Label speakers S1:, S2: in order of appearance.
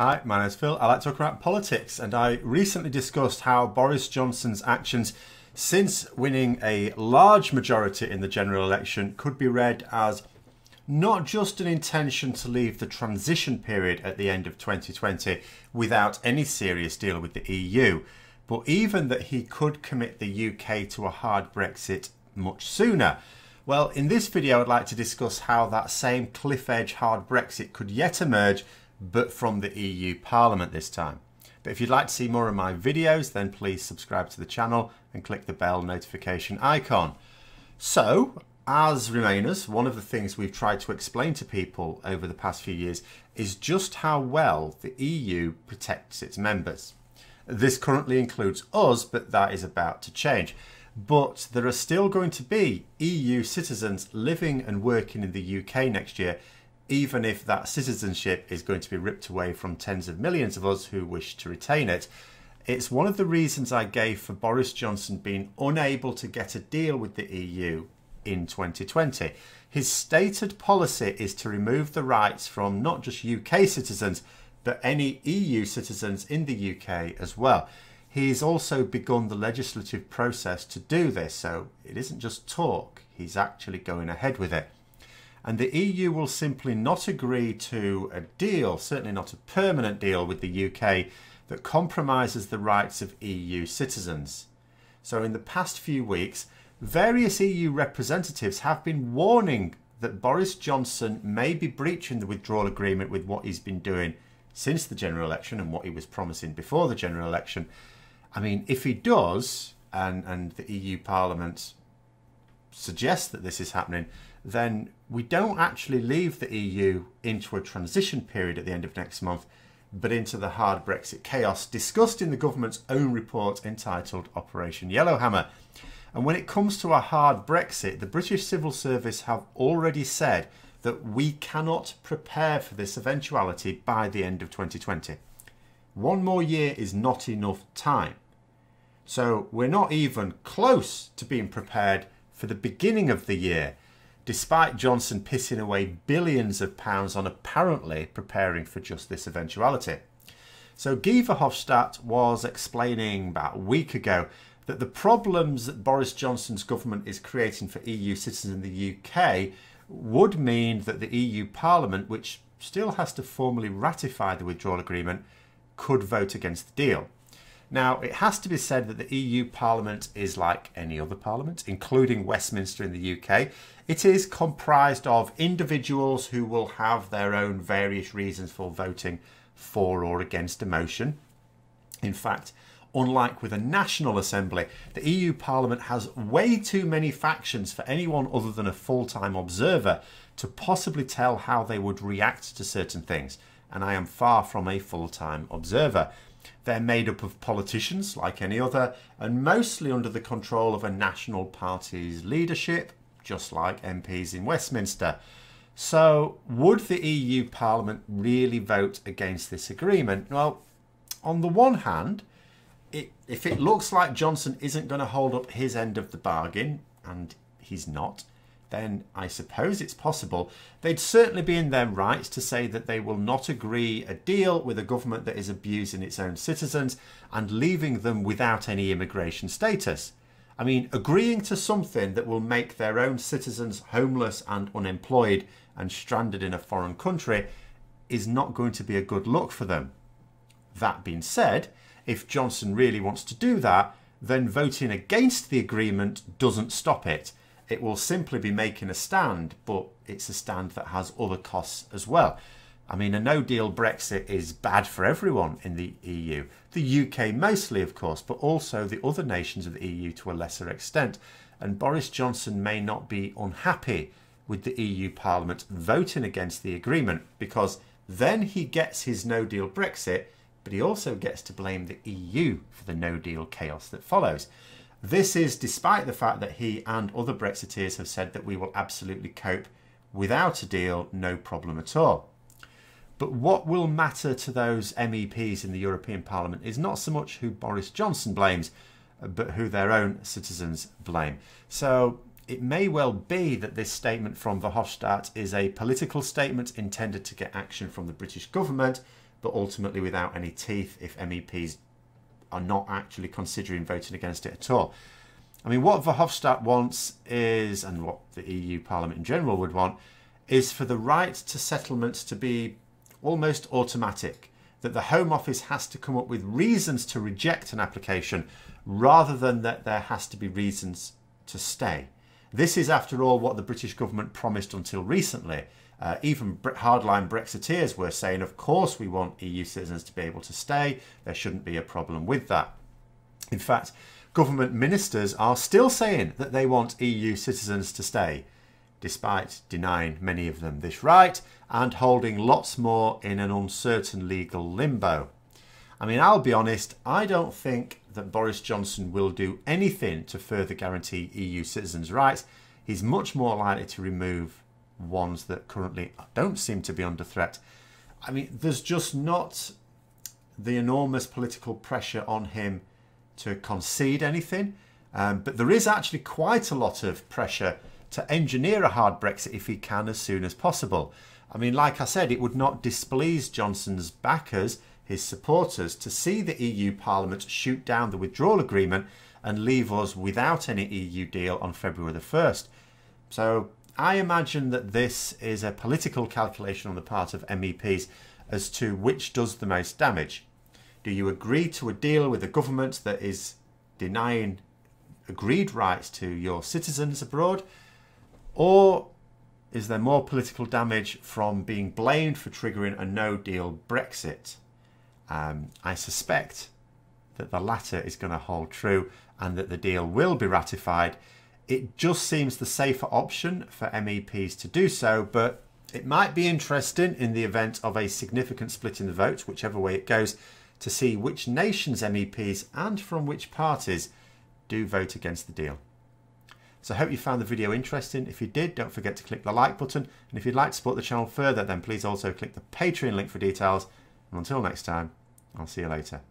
S1: Hi, my name is Phil. I like to talk about politics, and I recently discussed how Boris Johnson's actions since winning a large majority in the general election could be read as not just an intention to leave the transition period at the end of 2020 without any serious deal with the EU, but even that he could commit the UK to a hard Brexit much sooner. Well, in this video, I'd like to discuss how that same cliff edge hard Brexit could yet emerge but from the EU Parliament this time. But if you'd like to see more of my videos, then please subscribe to the channel and click the bell notification icon. So, as Remainers, one of the things we've tried to explain to people over the past few years is just how well the EU protects its members. This currently includes us, but that is about to change. But there are still going to be EU citizens living and working in the UK next year even if that citizenship is going to be ripped away from tens of millions of us who wish to retain it. It's one of the reasons I gave for Boris Johnson being unable to get a deal with the EU in 2020. His stated policy is to remove the rights from not just UK citizens, but any EU citizens in the UK as well. He's also begun the legislative process to do this, so it isn't just talk, he's actually going ahead with it and the EU will simply not agree to a deal, certainly not a permanent deal with the UK, that compromises the rights of EU citizens. So, in the past few weeks, various EU representatives have been warning that Boris Johnson may be breaching the withdrawal agreement with what he's been doing since the general election and what he was promising before the general election. I mean, if he does, and, and the EU Parliament suggests that this is happening, then we don't actually leave the EU into a transition period at the end of next month, but into the hard Brexit chaos discussed in the government's own report entitled Operation Yellowhammer. And when it comes to a hard Brexit, the British Civil Service have already said that we cannot prepare for this eventuality by the end of 2020. One more year is not enough time. So we're not even close to being prepared for the beginning of the year despite Johnson pissing away billions of pounds on apparently preparing for just this eventuality. So Guy Verhofstadt was explaining about a week ago that the problems that Boris Johnson's government is creating for EU citizens in the UK would mean that the EU Parliament, which still has to formally ratify the withdrawal agreement, could vote against the deal. Now, it has to be said that the EU Parliament is like any other parliament, including Westminster in the UK. It is comprised of individuals who will have their own various reasons for voting for or against a motion. In fact, unlike with a national assembly, the EU Parliament has way too many factions for anyone other than a full time observer to possibly tell how they would react to certain things. And I am far from a full time observer. They're made up of politicians, like any other, and mostly under the control of a national party's leadership, just like MPs in Westminster. So, would the EU Parliament really vote against this agreement? Well, on the one hand, it, if it looks like Johnson isn't going to hold up his end of the bargain, and he's not, then I suppose it's possible. They'd certainly be in their rights to say that they will not agree a deal with a government that is abusing its own citizens and leaving them without any immigration status. I mean, agreeing to something that will make their own citizens homeless and unemployed and stranded in a foreign country is not going to be a good look for them. That being said, if Johnson really wants to do that, then voting against the agreement doesn't stop it it will simply be making a stand, but it's a stand that has other costs as well. I mean, a no deal Brexit is bad for everyone in the EU. The UK mostly, of course, but also the other nations of the EU to a lesser extent. And Boris Johnson may not be unhappy with the EU Parliament voting against the agreement because then he gets his no deal Brexit, but he also gets to blame the EU for the no deal chaos that follows. This is despite the fact that he and other Brexiteers have said that we will absolutely cope without a deal, no problem at all. But what will matter to those MEPs in the European Parliament is not so much who Boris Johnson blames, but who their own citizens blame. So it may well be that this statement from Verhofstadt is a political statement intended to get action from the British government, but ultimately without any teeth if MEPs are not actually considering voting against it at all. I mean, what Verhofstadt wants is, and what the EU Parliament in general would want, is for the right to settlements to be almost automatic. That the Home Office has to come up with reasons to reject an application rather than that there has to be reasons to stay. This is, after all, what the British government promised until recently. Uh, even hardline Brexiteers were saying, of course, we want EU citizens to be able to stay. There shouldn't be a problem with that. In fact, government ministers are still saying that they want EU citizens to stay, despite denying many of them this right and holding lots more in an uncertain legal limbo. I mean, I'll be honest, I don't think that Boris Johnson will do anything to further guarantee EU citizens' rights. He's much more likely to remove ones that currently don't seem to be under threat. I mean, there's just not the enormous political pressure on him to concede anything, um, but there is actually quite a lot of pressure to engineer a hard Brexit if he can as soon as possible. I mean, like I said, it would not displease Johnson's backers, his supporters, to see the EU Parliament shoot down the withdrawal agreement and leave us without any EU deal on February the 1st. So I imagine that this is a political calculation on the part of MEPs as to which does the most damage. Do you agree to a deal with a government that is denying agreed rights to your citizens abroad? Or is there more political damage from being blamed for triggering a no deal Brexit? Um, I suspect that the latter is going to hold true and that the deal will be ratified it just seems the safer option for MEPs to do so, but it might be interesting in the event of a significant split in the vote, whichever way it goes, to see which nations' MEPs and from which parties do vote against the deal. So I hope you found the video interesting. If you did, don't forget to click the like button. And if you'd like to support the channel further, then please also click the Patreon link for details. And until next time, I'll see you later.